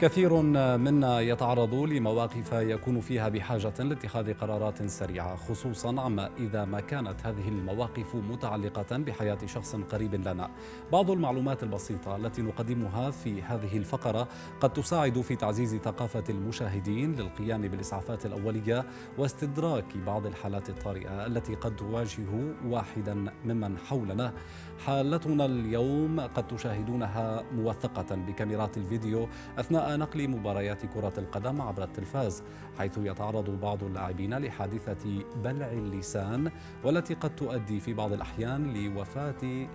كثير منا يتعرض لمواقف يكون فيها بحاجة لاتخاذ قرارات سريعة خصوصا عما إذا ما كانت هذه المواقف متعلقة بحياة شخص قريب لنا. بعض المعلومات البسيطة التي نقدمها في هذه الفقرة قد تساعد في تعزيز ثقافة المشاهدين للقيام بالإسعافات الأولية واستدراك بعض الحالات الطارئة التي قد تواجه واحدا ممن حولنا. حالتنا اليوم قد تشاهدونها موثقة بكاميرات الفيديو أثناء نقل مباريات كرة القدم عبر التلفاز حيث يتعرض بعض اللاعبين لحادثة بلع اللسان والتي قد تؤدي في بعض الأحيان لوفاة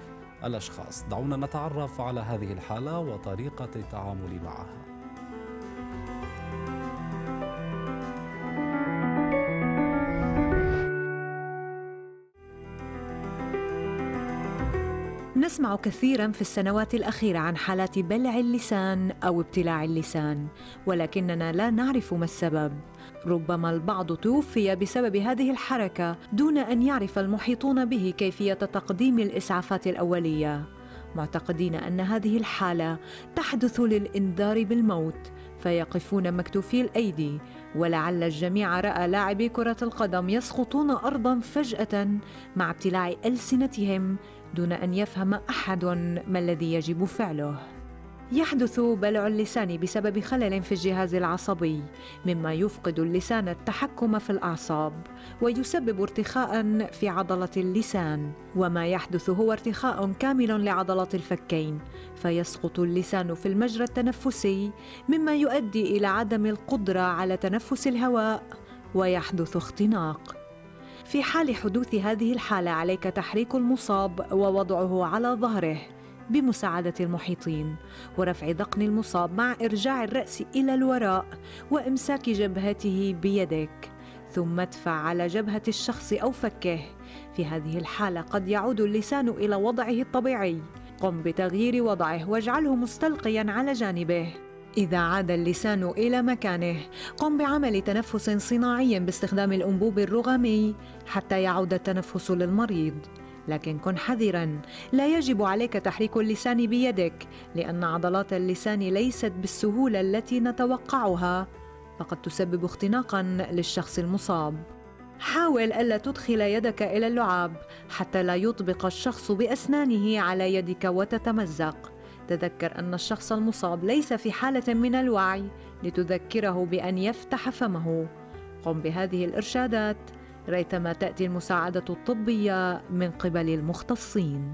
الأشخاص. دعونا نتعرف على هذه الحالة وطريقة التعامل معها. نسمع كثيرا في السنوات الأخيرة عن حالات بلع اللسان أو ابتلاع اللسان ولكننا لا نعرف ما السبب. ربما البعض توفي بسبب هذه الحركة دون أن يعرف المحيطون به كيفية تقديم الإسعافات الأولية. معتقدين أن هذه الحالة تحدث للإنذار بالموت فيقفون مكتوفي الأيدي ولعل الجميع رأى لاعبي كرة القدم يسقطون أرضا فجأة مع ابتلاع ألسنتهم دون أن يفهم أحد ما الذي يجب فعله. يحدث بلع اللسان بسبب خلل في الجهاز العصبي مما يفقد اللسان التحكم في الأعصاب ويسبب ارتخاء في عضلة اللسان. وما يحدث هو ارتخاء كامل لعضله الفكين فيسقط اللسان في المجرى التنفسي مما يؤدي إلى عدم القدرة على تنفس الهواء ويحدث اختناق. في حال حدوث هذه الحالة عليك تحريك المصاب ووضعه على ظهره. بمساعدة المحيطين ورفع ذقن المصاب مع إرجاع الرأس إلى الوراء وإمساك جبهته بيدك ثم ادفع على جبهة الشخص أو فكه. في هذه الحالة قد يعود اللسان إلى وضعه الطبيعي. قم بتغيير وضعه واجعله مستلقيا على جانبه. إذا عاد اللسان إلى مكانه قم بعمل تنفس صناعي باستخدام الأنبوب الرغمي حتى يعود التنفس للمريض. لكن كن حذرا. لا يجب عليك تحريك اللسان بيدك لأن عضلات اللسان ليست بالسهولة التي نتوقعها. فقد تسبب اختناقا للشخص المصاب. حاول ألا تدخل يدك إلى اللعاب حتى لا يطبق الشخص بأسنانه على يدك وتتمزق. تذكر أن الشخص المصاب ليس في حالة من الوعي لتذكره بأن يفتح فمه. قم بهذه الإرشادات. ريثما تأتي المساعدة الطبية من قبل المختصين.